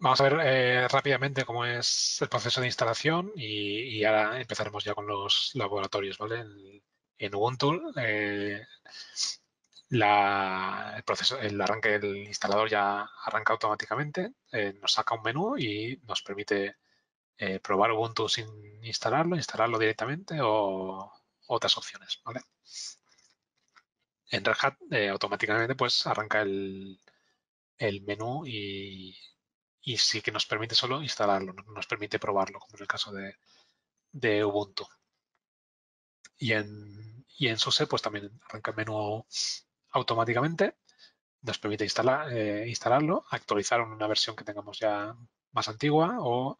Vamos a ver eh, rápidamente cómo es el proceso de instalación y, ahora empezaremos ya con los laboratorios, ¿vale? En, en Ubuntu, eh, el proceso, el arranque del instalador ya arranca automáticamente, eh, nos saca un menú y nos permite probar Ubuntu sin instalarlo, instalarlo directamente o otras opciones, ¿vale? En Red Hat automáticamente pues arranca el, el menú y, y sí que nos permite solo instalarlo, no nos permite probarlo, como en el caso de, Ubuntu. Y en, y en SUSE pues también arranca el menú automáticamente, nos permite instalar, eh, instalarlo, actualizar una versión que tengamos ya más antigua o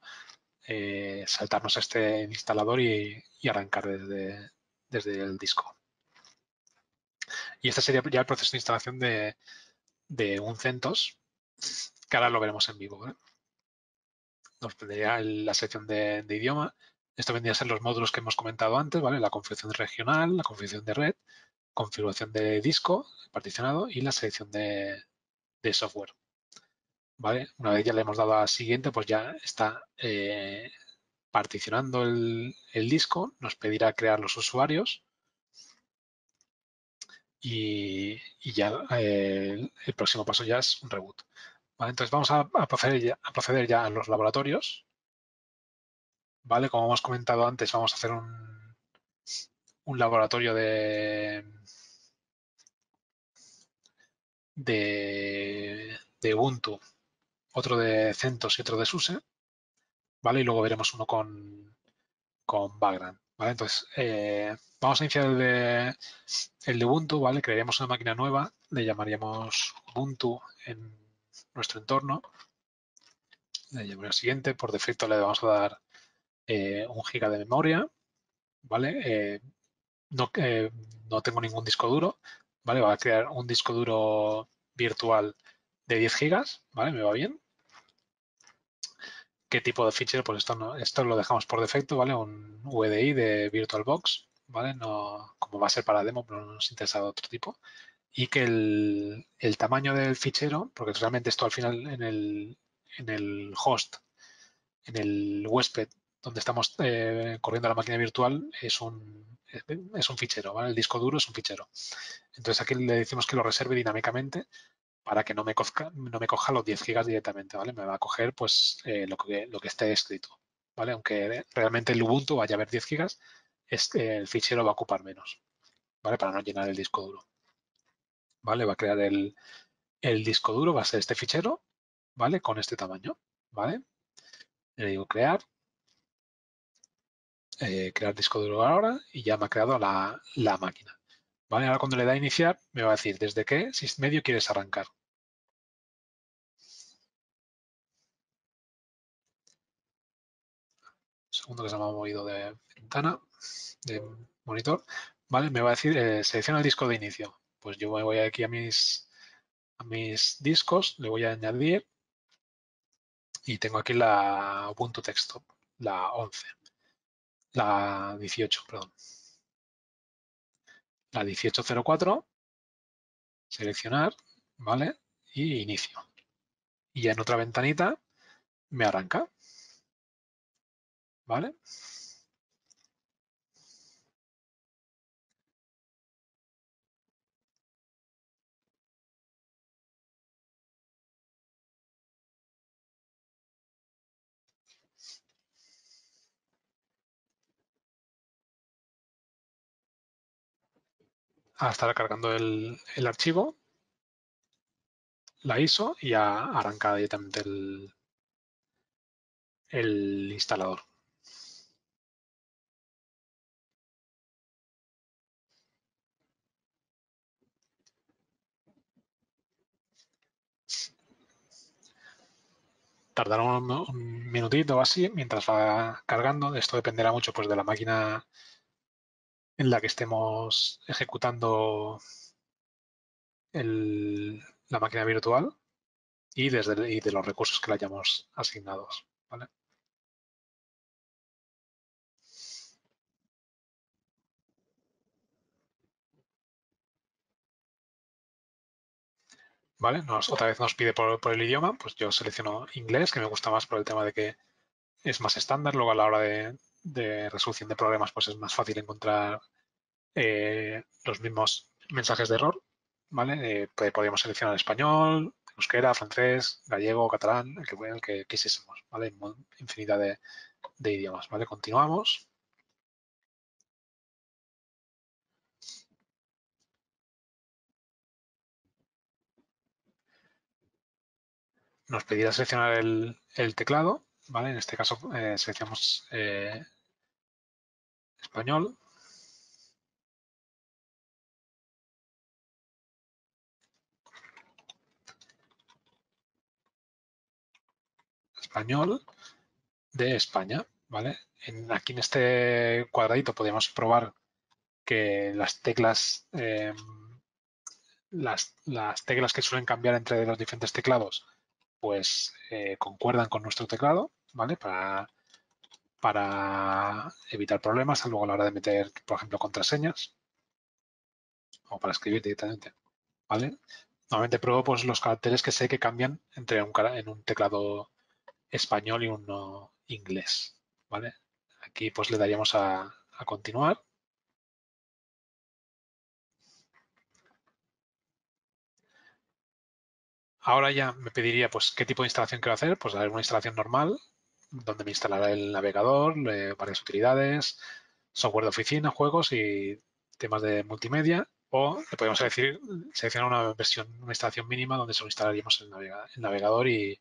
eh, saltarnos este instalador y, arrancar desde, desde, el disco. Y este sería ya el proceso de instalación de, de un CentOS que ahora lo veremos en vivo. Nos pediría la sección de, idioma. Esto vendría a ser los módulos que hemos comentado antes. La configuración regional, la configuración de red, configuración de disco particionado y la selección de, software. ¿Vale? Una vez ya le hemos dado a siguiente, pues ya está eh, particionando el, disco, nos pedirá crear los usuarios y, ya eh, el próximo paso ya es un reboot entonces vamos a, proceder ya, a, los laboratorios. ¿Vale? Como hemos comentado antes, vamos a hacer un, un laboratorio de, de, Ubuntu, otro de CentOS y otro de SUSE. ¿Vale? Y luego veremos uno con, con Background. ¿Vale? Entonces, eh, vamos a iniciar el de, el de Ubuntu, ¿vale? Crearíamos una máquina nueva, le llamaríamos Ubuntu en nuestro entorno. Siguiente, por defecto le vamos a dar eh, un giga de memoria, ¿vale? Eh, no, eh, no tengo ningún disco duro, ¿vale? Va a crear un disco duro virtual de 10 gigas, ¿vale? Me va bien. ¿Qué tipo de fichero? Pues esto, no, esto lo dejamos por defecto, ¿vale? Un VDI de VirtualBox, ¿vale? No, como va a ser para demo, pero no nos interesa otro tipo y que el, tamaño del fichero, porque realmente esto al final en el, host, en el huésped donde estamos eh, corriendo la máquina virtual es un, fichero, el disco duro es un fichero. Entonces aquí le decimos que lo reserve dinámicamente para que no me, coja, los 10 gigas directamente, ¿vale? Me va a coger pues eh, lo, que, lo que esté escrito, ¿vale? Aunque realmente el Ubuntu vaya a haber 10 gigas, el fichero va a ocupar menos, ¿vale? Para no llenar el disco duro. ¿Vale? Va a crear el, disco duro, va a ser este fichero, ¿vale? Con este tamaño, ¿vale? Le digo crear, eh, crear disco duro ahora y ya me ha creado la, máquina. ¿Vale? Ahora cuando le da a iniciar me va a decir desde qué medio quieres arrancar. segundo que se me ha movido de ventana, de monitor. ¿Vale? Me va a decir, eh, selecciona el disco de inicio pues yo me voy aquí a mis, a mis discos, le voy a añadir y tengo aquí la Ubuntu Desktop, la 11, la 18, perdón. La 1804, seleccionar, ¿vale? Y inicio. Y ya en otra ventanita me arranca, ¿vale? A estar cargando el, archivo, la ISO y a arrancar directamente el, el instalador. Tardará un, minutito o así mientras va cargando. Esto dependerá mucho pues, de la máquina en la que estemos ejecutando la máquina virtual y, desde, de los recursos que le hayamos asignados. ¿vale? Nos, otra vez nos pide por, por, el idioma, pues yo selecciono inglés, que me gusta más por el tema de que es más estándar. Luego a la hora de, de resolución de problemas, pues es más fácil encontrar eh, los mismos mensajes de error, ¿vale? Eh, podríamos seleccionar español, euskera, francés, gallego, catalán, el que, el que quisiésemos, ¿vale? Infinidad de, de idiomas, ¿vale? Continuamos. Nos pedirá seleccionar el, el teclado, ¿vale? En este caso eh, seleccionamos eh, español. Español de España, ¿vale? En, aquí en este cuadradito podemos probar que las teclas las, las, teclas que suelen cambiar entre los diferentes teclados pues eh, concuerdan con nuestro teclado, ¿vale? Para, para evitar problemas luego a la hora de meter, por ejemplo, contraseñas o para escribir directamente, ¿vale? Normalmente pruebo pues, los caracteres que sé que cambian entre un, en un teclado español y uno inglés, ¿vale? Aquí pues le daríamos a, a continuar. Ahora ya me pediría pues qué tipo de instalación quiero hacer, pues una instalación normal, donde me instalará el navegador, eh, varias utilidades, software de oficina, juegos y temas de multimedia. O le podemos decir, seleccionar una versión, una instalación mínima donde solo instalaríamos el, navega, el navegador y,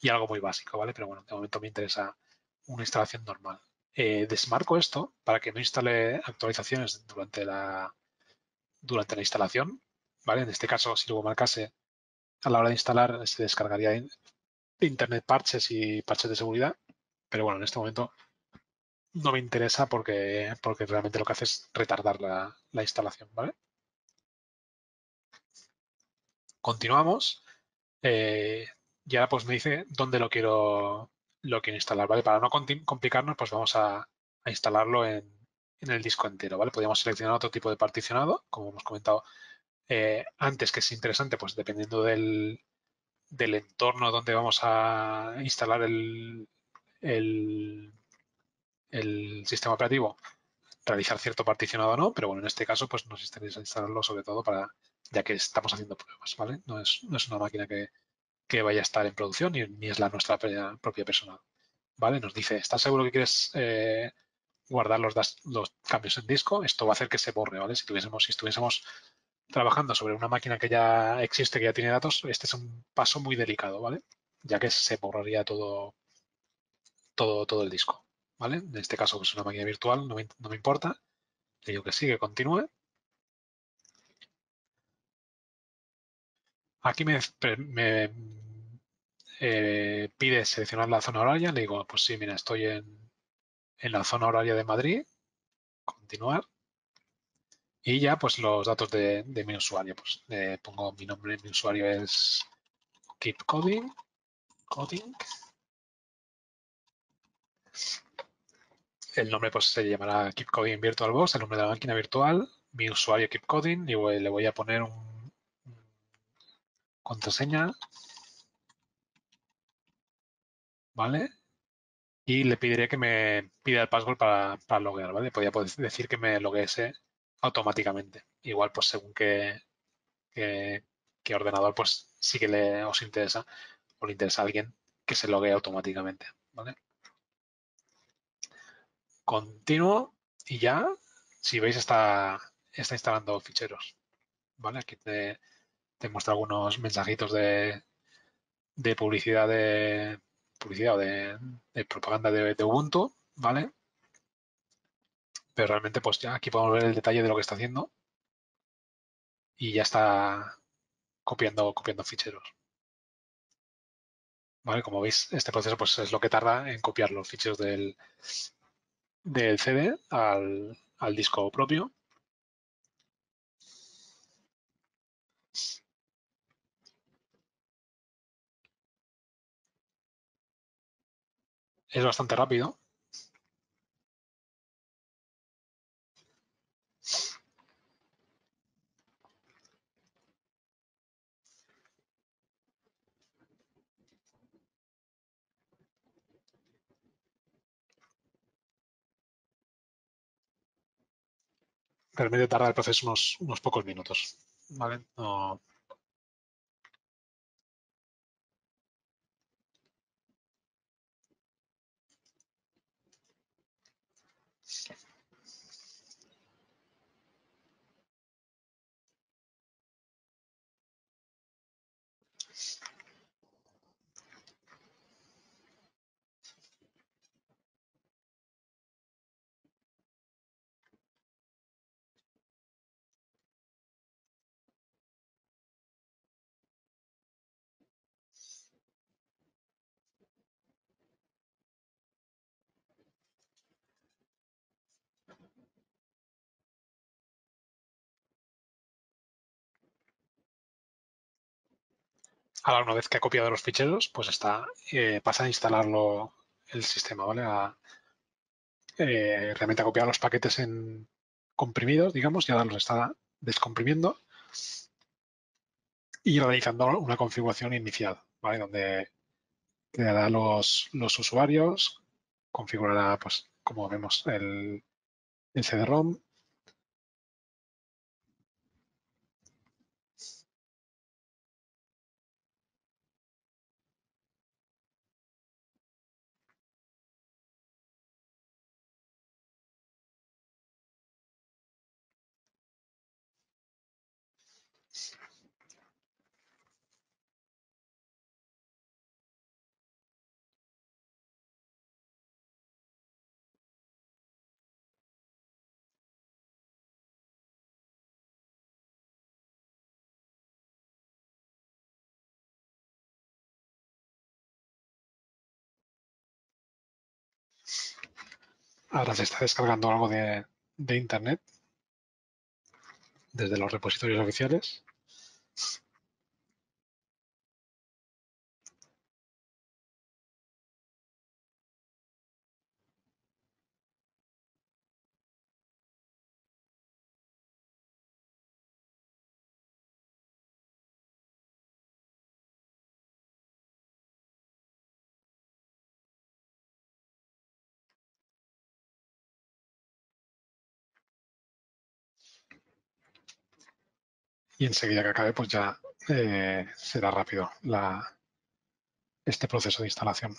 y, algo muy básico, ¿vale? Pero bueno, de momento me interesa una instalación normal. Eh, desmarco esto para que no instale actualizaciones durante la, durante la instalación, ¿vale? En este caso, si luego marcase a la hora de instalar se descargaría internet parches y parches de seguridad, pero bueno, en este momento no me interesa porque, porque realmente lo que hace es retardar la, la instalación, ¿vale? Continuamos. Eh, y ahora pues me dice dónde lo quiero, lo quiero instalar, ¿vale? Para no complicarnos, pues vamos a, instalarlo en, en, el disco entero, ¿vale? Podríamos seleccionar otro tipo de particionado, como hemos comentado eh, antes, que es interesante, pues dependiendo del, del, entorno donde vamos a instalar el, el, sistema operativo, realizar cierto particionado o no, pero bueno, en este caso pues nos interesa instalarlo sobre todo para, ya que estamos haciendo pruebas, ¿vale? No es, no es una máquina que, que, vaya a estar en producción ni, ni es la nuestra propia personal, ¿vale? Nos dice, ¿estás seguro que quieres eh, guardar los, los cambios en disco? Esto va a hacer que se borre, ¿vale? Si tuviésemos, si estuviésemos trabajando sobre una máquina que ya existe, que ya tiene datos, este es un paso muy delicado, ¿vale? Ya que se borraría todo, todo, todo el disco, ¿vale? En este caso, que es una máquina virtual, no me, no me importa. Le digo que sí, que continúe. Aquí me, me eh, pide seleccionar la zona horaria. Le digo, pues sí, mira, estoy en, en la zona horaria de Madrid. Continuar. Y ya pues los datos de, de mi usuario. Pues eh, pongo mi nombre, mi usuario es keep coding, coding. El nombre pues se llamará keep coding VirtualBox, el nombre de la máquina virtual, mi usuario keep coding y le voy a poner un, contraseña. ¿Vale? Y le pediré que me pida el password para, para loguear, ¿vale? Podría decir que me logueese automáticamente. Igual, pues según qué, qué, ordenador, pues sí que le, os interesa o le interesa a alguien que se logue automáticamente. ¿vale? Continuo y ya, si veis, está, está instalando ficheros. ¿vale? Aquí te, te muestra algunos mensajitos de, de publicidad de publicidad o de, de propaganda de, de Ubuntu, ¿vale? pero realmente pues ya aquí podemos ver el detalle de lo que está haciendo y ya está copiando, copiando ficheros. ¿Vale? Como veis, este proceso pues, es lo que tarda en copiar los ficheros del, del CD al, al disco propio. Es bastante rápido. Realmente tarda el proceso unos, unos pocos minutos. ¿vale? No, Ahora, una vez que ha copiado los ficheros, pues está, eh, pasa a instalarlo el sistema, ¿vale? A, eh, realmente ha copiado los paquetes en comprimidos, digamos, y ahora los está descomprimiendo y realizando una configuración inicial, ¿vale? Donde creará los, los usuarios, configurará, pues, como vemos, el, el CD-ROM, Ahora se está descargando algo de, de Internet desde los repositorios oficiales. Y enseguida que acabe pues ya eh, será rápido la, este proceso de instalación.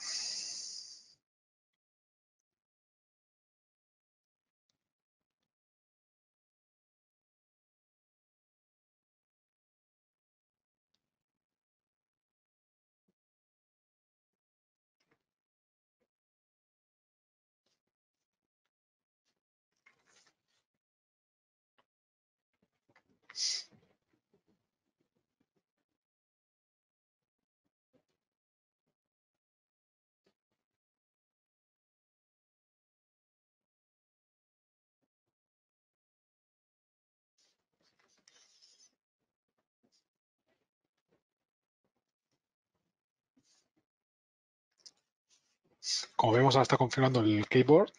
Como vemos, ahora está configurando el keyboard,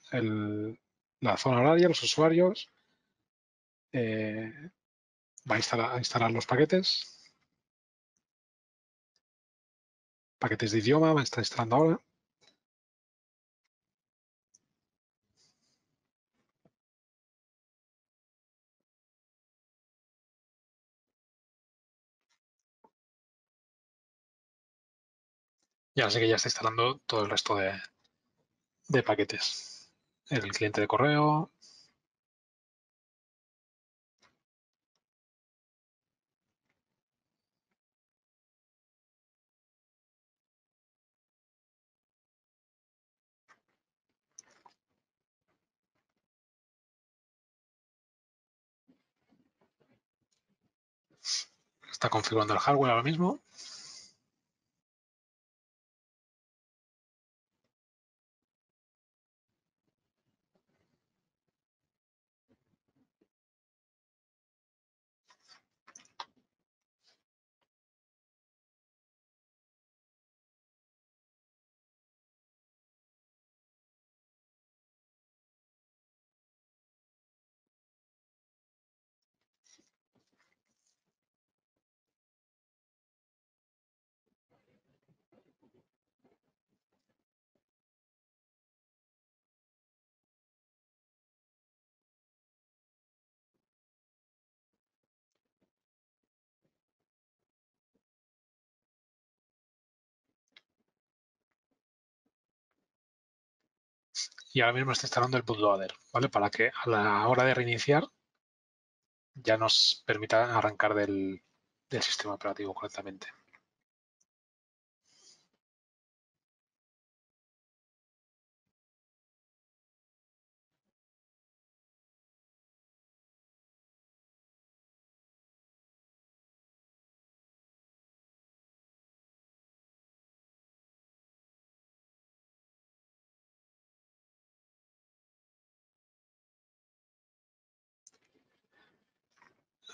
la zona horaria, los usuarios. Eh, va a instalar, a instalar, los paquetes. Paquetes de idioma, va a estar instalando ahora. Y ahora sí que ya está instalando todo el resto de, de paquetes. El cliente de correo. Está configurando el hardware ahora mismo. Y ahora mismo está instalando el bootloader, ¿vale? Para que a la hora de reiniciar ya nos permita arrancar del sistema operativo correctamente.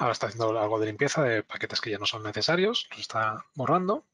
Ahora está haciendo algo de limpieza de paquetes que ya no son necesarios, los está borrando.